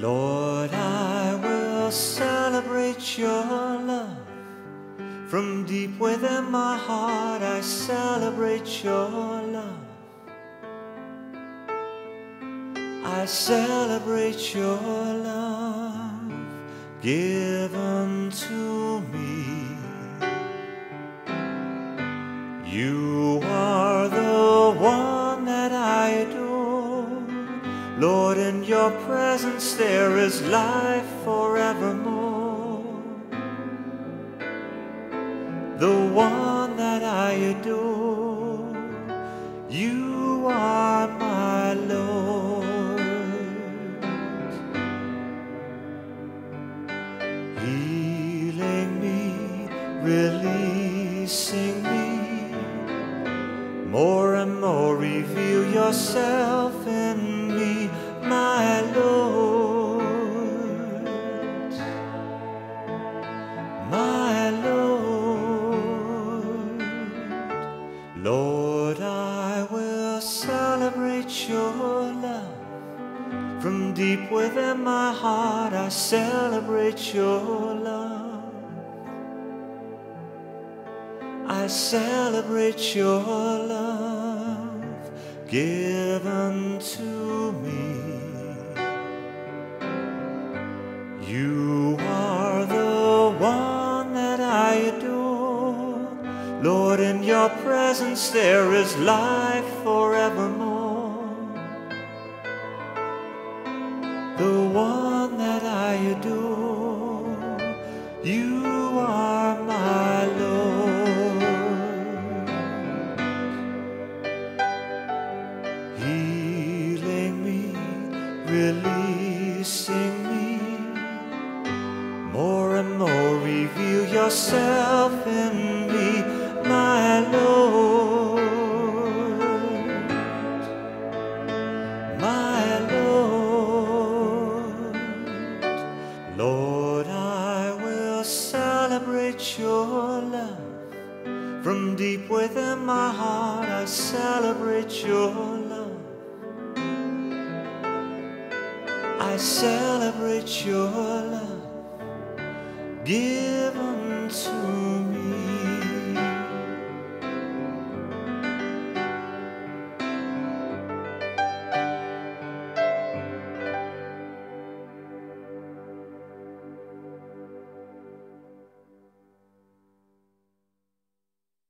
Lord, I will celebrate your love. From deep within my heart, I celebrate your love. I celebrate your love given to me. You Lord, in your presence there is life forevermore. The one that I adore, you are my Lord. Healing me, releasing me, more and more reveal yourself in me, my Lord. My Lord, Lord, I will celebrate your love. From deep within my heart, I celebrate your love. I celebrate your love given to me. You are the one that I adore. Lord, in your presence there is life forevermore. The one that I adore, you Healing me, releasing me, more and more reveal yourself in me, my Lord. My Lord, Lord, I will celebrate your love. From deep within my heart, I celebrate your love. I celebrate your love. Given to